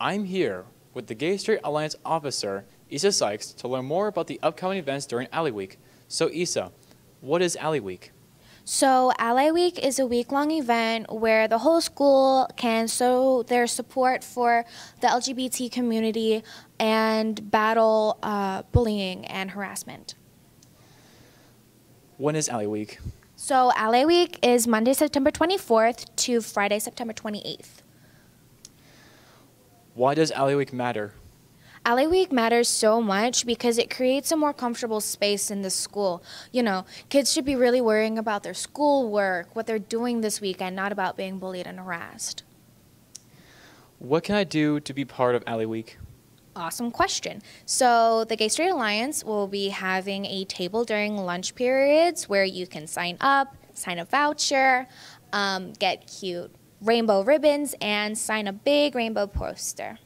I'm here with the Gay Straight Alliance officer, Issa Sykes, to learn more about the upcoming events during Ally Week. So, Issa, what is Ally Week? So, Ally Week is a week long event where the whole school can show their support for the LGBT community and battle uh, bullying and harassment. When is Ally Week? So, Ally Week is Monday, September 24th to Friday, September 28th. Why does Ally Week matter? Ally Week matters so much because it creates a more comfortable space in the school. You know, kids should be really worrying about their schoolwork, what they're doing this weekend, not about being bullied and harassed. What can I do to be part of Ally Week? Awesome question. So, the Gay Straight Alliance will be having a table during lunch periods where you can sign up, sign a voucher, um, get cute rainbow ribbons, and sign a big rainbow poster.